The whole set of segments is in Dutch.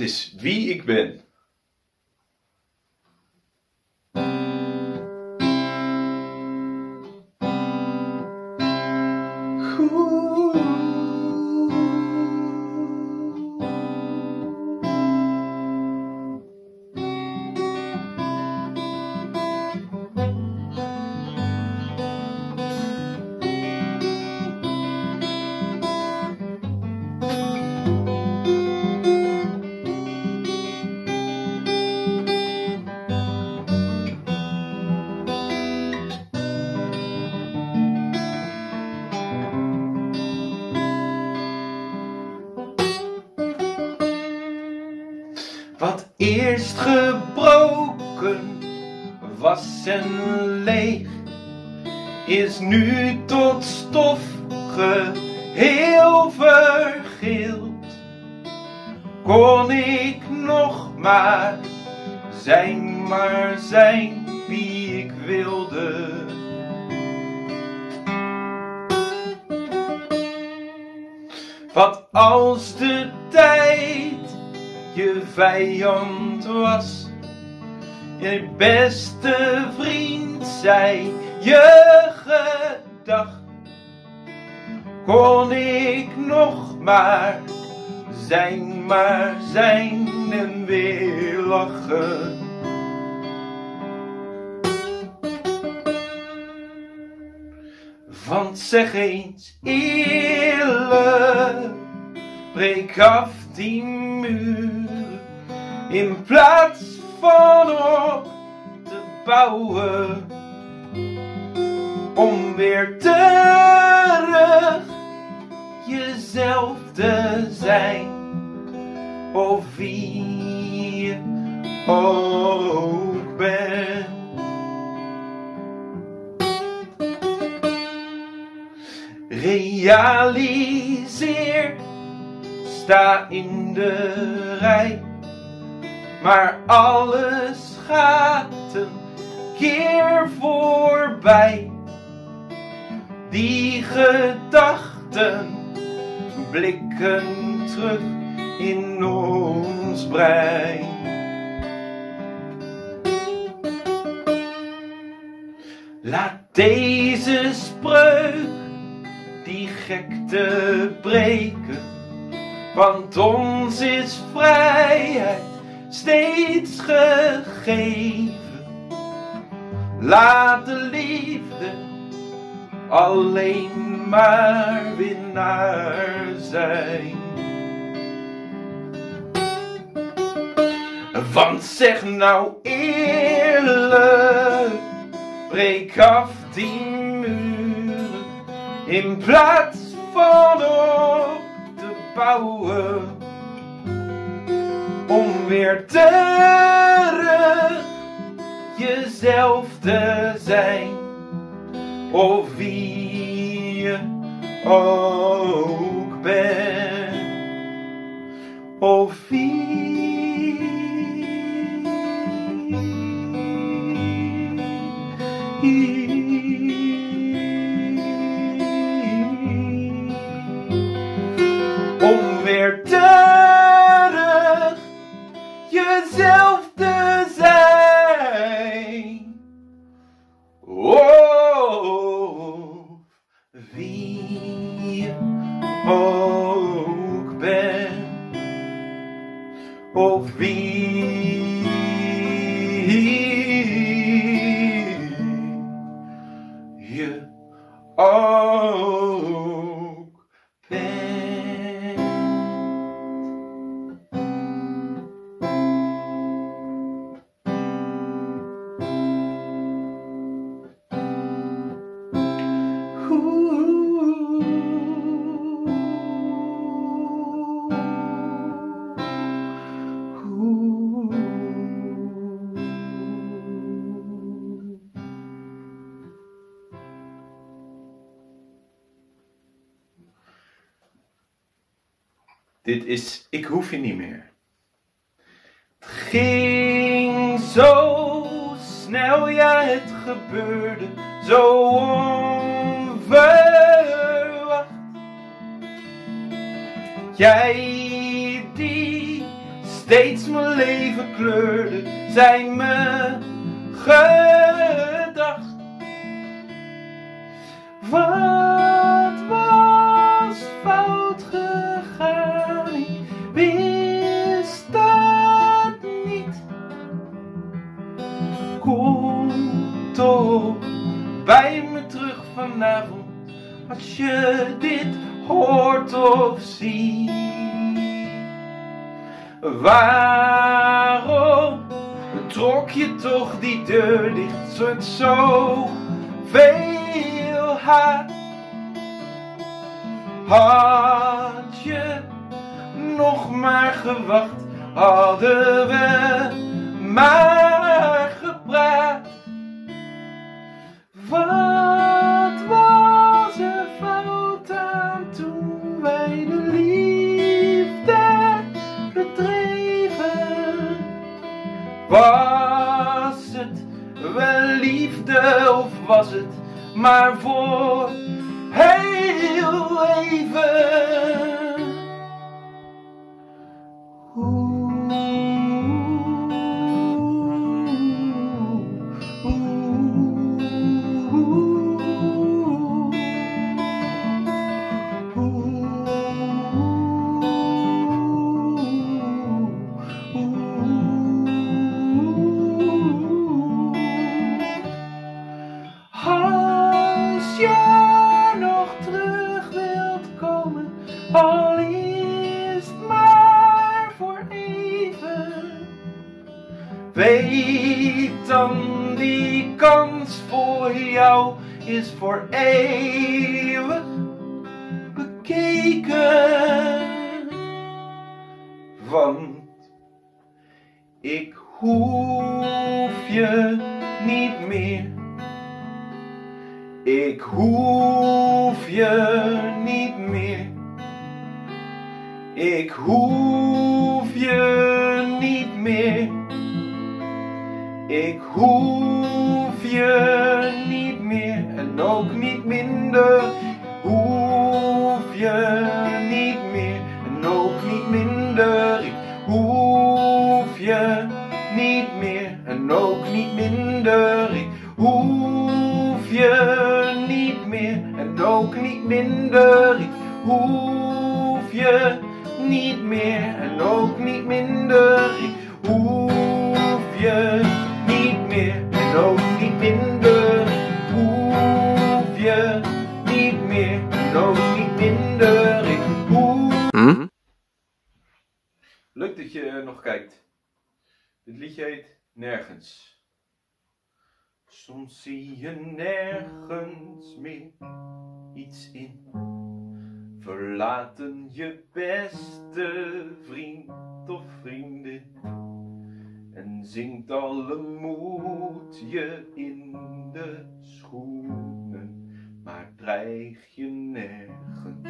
Dit is wie ik ben. En leeg, is nu tot stof geheel vergeeld. Kon ik nog maar zijn, maar zijn wie ik wilde. Wat als de tijd je vijand was. Je beste vriend zei je gedag. Kon ik nog maar zijn, maar zijn en weer lachen. Want zeg eens eerlijk, breek af die muren in plaats van op te bouwen. Om weer terug jezelf te zijn, of wie je ook bent. Realiseer sta in de rij. Maar alles gaat een keer voorbij. Die gedachten blikken terug in ons brein. Laat deze spreuk die gekte breken. Want ons is vrijheid steeds gegeven. Laat de liefde alleen maar winnaar zijn. Want zeg nou eerlijk, breek af die muren in plaats van op te bouwen. Om weer terug jezelf te zijn, of wie je ook bent, of wie. Om weer terug Dit is Ik hoef je niet meer. Het ging zo snel, ja het gebeurde zo onverwacht. Jij die steeds mijn leven kleurde, zijn mijn gedacht. Wat Waarom trok je toch die deur dicht met zo veel haat? Had je nog maar gewacht, hadden we maar Was het wel liefde of was het maar voor heel even? Dan die kans voor jou is voor eeuwig bekeken. Want ik hoef je niet meer. Ik hoef je niet meer. Ik hoef je niet meer. Ik hoef je niet meer en ook niet minder. Hoef je niet meer en ook niet minder. Ik hoef je niet meer en ook niet minder. Ik hoef je niet meer en ook niet minder. Ik hoef je ook niet minder. Ik. Hm? Leuk dat je nog kijkt. Dit liedje heet Nergens. Soms zie je nergens meer iets in. Verlaten je beste vriend of vriendin. En zingt alle moed je in de schoenen. Maar dreig je nergens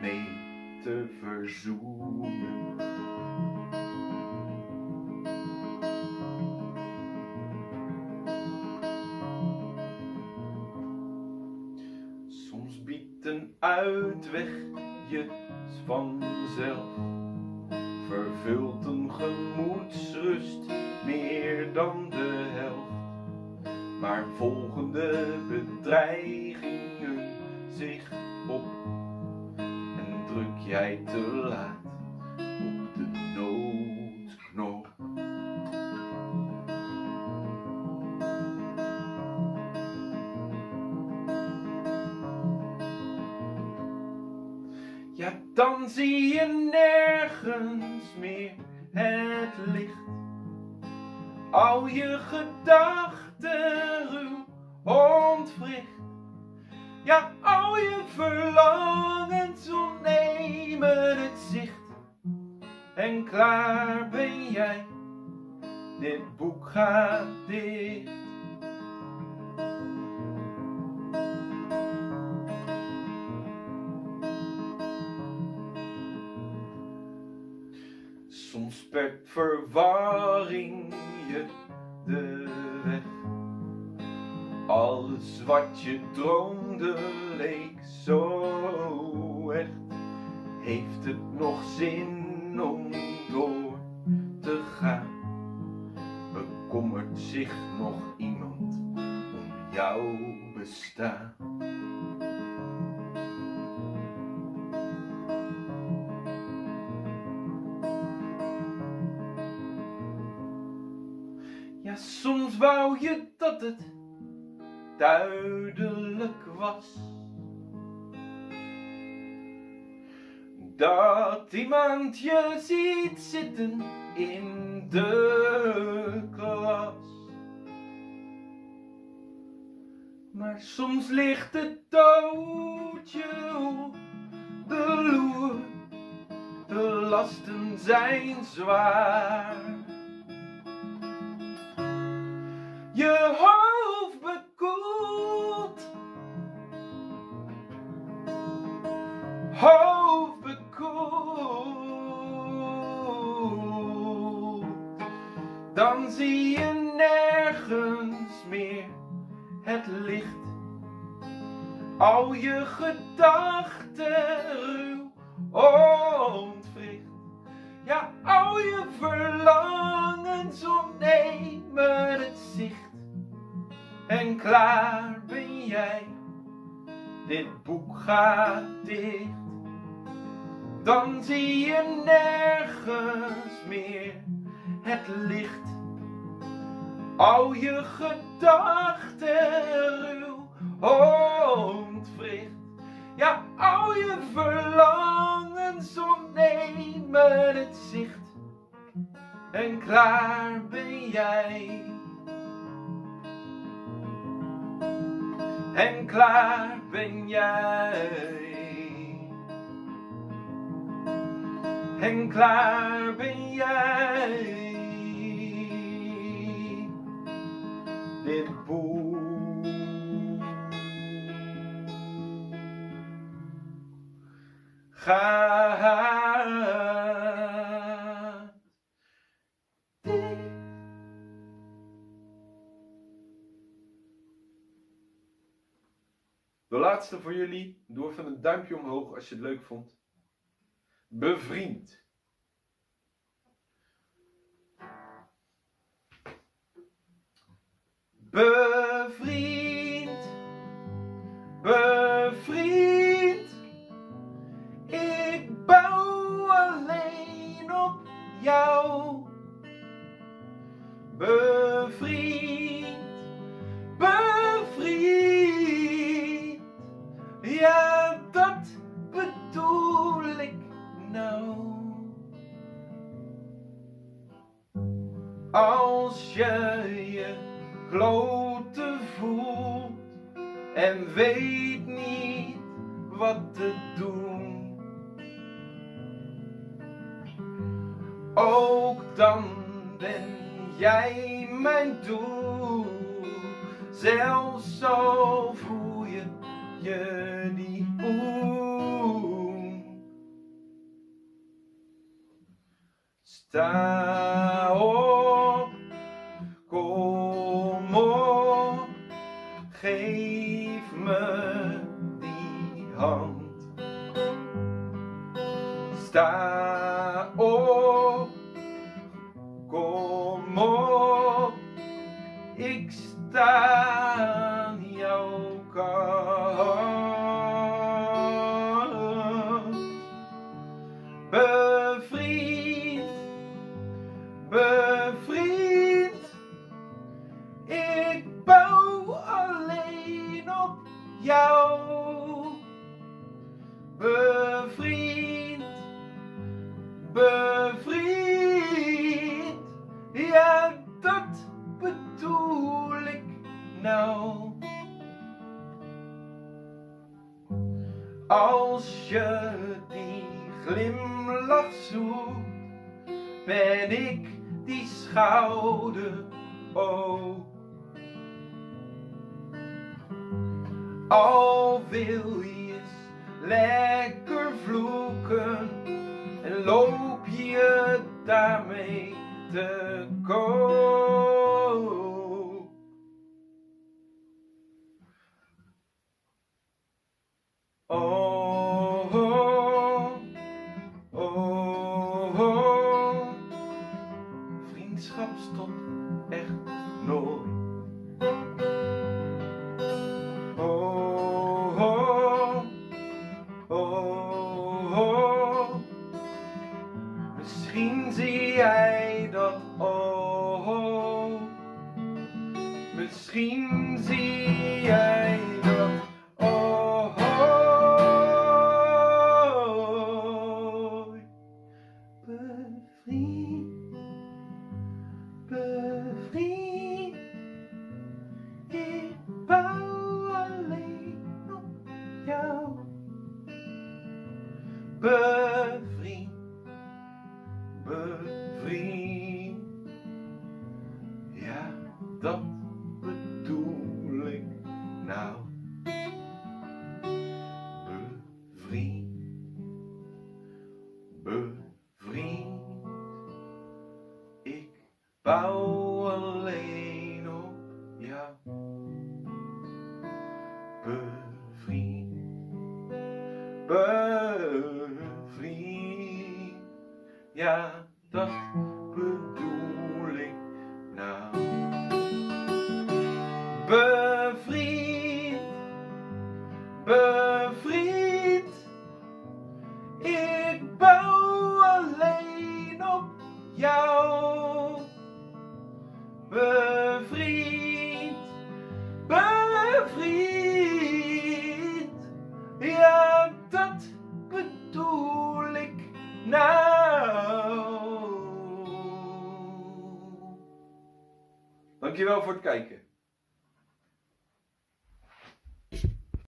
mee te verzoenen. Soms biedt een uitweg je vanzelf. Vervult een gemoedsrust meer dan de helft. Maar volgende bedreigingen zich op. En druk jij te laat op de noodknop. Ja, dan zie je nergens meer het licht. Al je gedachten En klaar ben jij, dit boek gaat dicht. Soms spert verwarring je de weg. Alles wat je droomde leek zo echt. Heeft het nog zin om door te gaan. Bekommert zich nog iemand om jouw bestaan? Ja, soms wou je dat het duidelijk was Dat iemand je ziet zitten in de klas. Maar soms ligt het doodje op de loer. De lasten zijn zwaar. Al je gedachten ontwricht. Ja, al je verlangens ontnemen het zicht. En klaar ben jij, dit boek gaat dicht. Dan zie je nergens meer het licht. Al je gedachten ruw klaar ben jij. Dit boek. Gaat. De laatste voor jullie. Doe even een duimpje omhoog als je het leuk vond. Bevriend. Bevriend. Ook dan ben jij mijn doel, zelfs zo voel je je niet. Sta op, kom op, geef me die hand. Sta op, kom op, ik sta aan jouw kant. Als je die glimlach zoekt, ben ik die schouder ook. Al wil je eens lekker vloeken en loop je daarmee te koop. Misschien zie